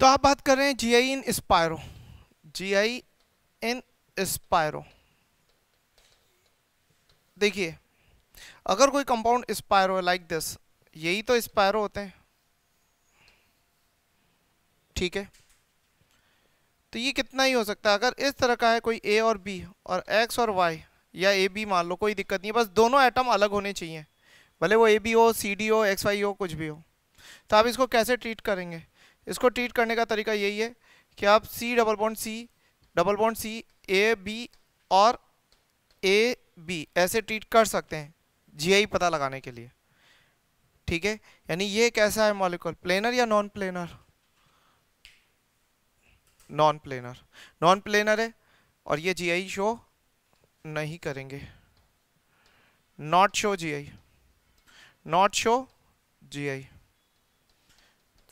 तो आप बात कर रहे हैं जी आई इन स्पायरो जी आई इन स्पायरो देखिए, अगर कोई कंपाउंड स्पायरो लाइक दिस यही तो स्पायरो होते हैं। ठीक है? तो ये कितना ही हो सकता है? अगर इस तरह का है, कोई ए और बी और एक्स और वाई या ए बी मान लो, कोई दिक्कत नहीं है। बस दोनों एटम अलग होने चाहिए। भले वो ए बी हो सी डी हो एक्स वाई हो, कुछ भी हो। तो आप इसको कैसे ट्रीट करेंगे? इसको ट्रीट करने का तरीका यही है कि आप C double bond C double bond C A B और ए बी ऐसे ट्रीट कर सकते हैं जीआई पता लगाने के लिए। ठीक है? यानी ये कैसा है मॉलिक्यूल प्लेनर या non planar non planar non planar है और ये जीआई शो नहीं करेंगे। Not show GI not show GI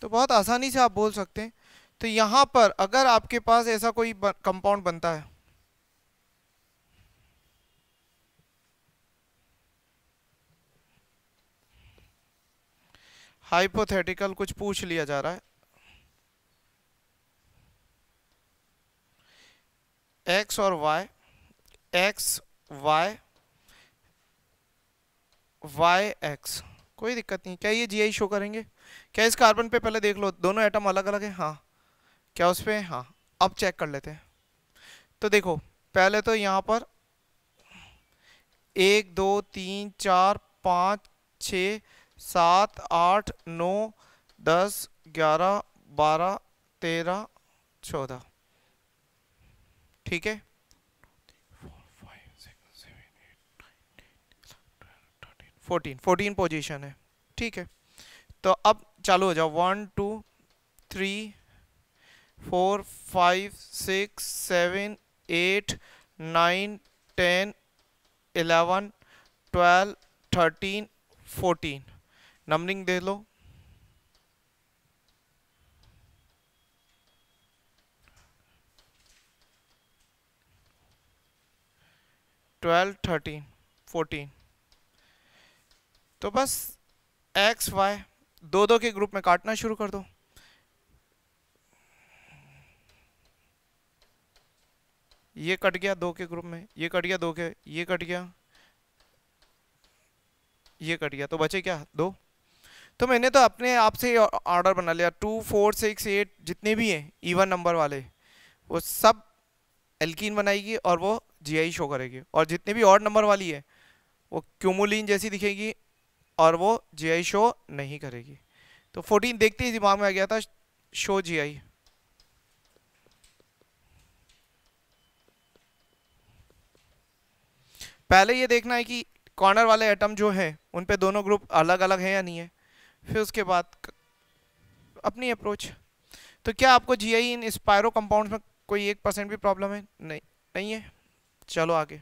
तो बहुत आसानी से आप बोल सकते हैं। तो यहाँ पर अगर आपके पास ऐसा कोई कंपाउंड बनता है। हाइपोथेटिकल कुछ पूछ लिया जा रहा है। एक्स और Y X Y Y X कोई दिक्कत नहीं। क्या ये जी आई शो करेंगे? क्या इस कार्बन पे पहले देख लो, दोनों एटम अलग अलग है? हाँ। क्या उस पर हाँ। अब चेक कर लेते हैं। तो देखो, पहले तो यहाँ पर एक, दो, तीन, चार, पाँच, छ, सात, आठ, नौ, दस, ग्यारह, बारह, तेरह, चौदह। ठीक है? फोर्टीन फोर्टीन पोजीशन है, ठीक है? तो अब चालू हो जाओ one two three four five six seven eight nine ten eleven twelve thirteen fourteen numbering दे लो। ट्वेल्व थर्टीन फोर्टीन तो बस एक्स वाई दो दो के ग्रुप में काटना शुरू कर दो। ये कट गया दो के ग्रुप में, ये कट गया दो के, ये कट गया, ये कट गया। तो बचे क्या? दो। तो मैंने तो अपने आप से ऑर्डर बना लिया। टू फोर सिक्स एट जितने भी हैं इवन नंबर वाले, वो सब एल्कीन बनाएगी और वो जीआई शो करेगी। और जितने भी और नंबर वाली है, वो क्यूमोलिन जैसी दिखेगी और वो जीआई शो नहीं करेगी। तो 14 देखते ही दिमाग में आ गया था शो जीआई पहले ये देखना है कि कॉर्नर वाले एटम जो हैं, उन पे दोनों ग्रुप अलग अलग हैं या नहीं है। फिर उसके बाद अपनी अप्रोच तो क्या आपको जीआई इन स्पायरो कंपाउंड्स में कोई एक परसेंट भी प्रॉब्लम है? नहीं नहीं है। चलो आगे।